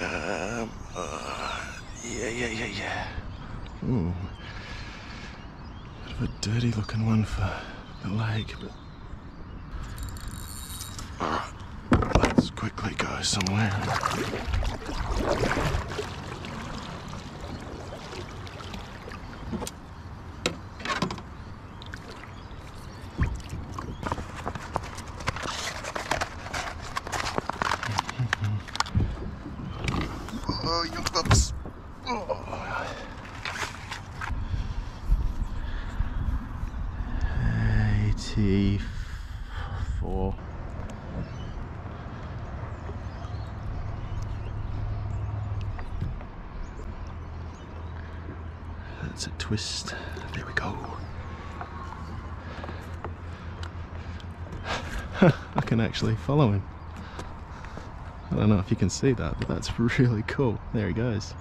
Yeah, yeah, yeah, yeah. Ooh. Bit of a dirty looking one for the lake, but. Alright, let's quickly go somewhere. Oh. Eighty-four. That's a twist. There we go. I can actually follow him. I don't know if you can see that, but that's really cool. There he goes.